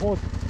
so.